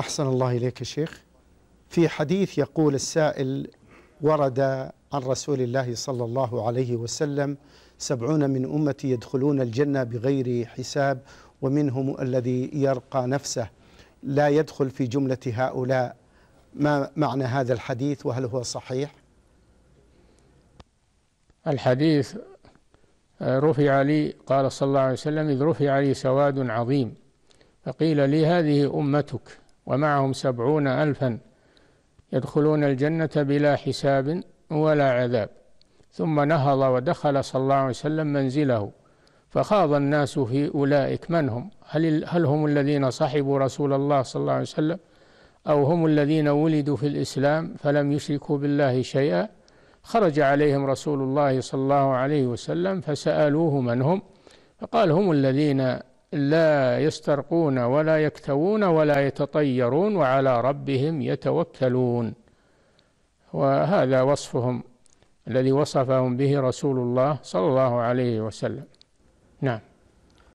أحسن الله إليك يا شيخ. في حديث يقول السائل ورد عن رسول الله صلى الله عليه وسلم سبعون من أمتي يدخلون الجنة بغير حساب ومنهم الذي يرقى نفسه. لا يدخل في جملة هؤلاء. ما معنى هذا الحديث؟ وهل هو صحيح؟ الحديث آه، رفع لي قال صلى الله عليه وسلم إذ رفع لي سواد عظيم فقيل لي هذه أمتك. ومعهم سبعون ألفا يدخلون الجنة بلا حساب ولا عذاب. ثم نهض ودخل صلى الله عليه وسلم منزله فخاض الناس في أولئك. من هم؟ هل, هل هم الذين صحبوا رسول الله صلى الله عليه وسلم أو هم الذين ولدوا في الإسلام فلم يشركوا بالله شيئا؟ خرج عليهم رسول الله صلى الله عليه وسلم فسألوه من هم فقال هم الذين لا يسترقون ولا يكتوون ولا يتطيرون وعلى ربهم يتوكلون. وهذا وصفهم الذي وصفهم به رسول الله صلى الله عليه وسلم. نعم.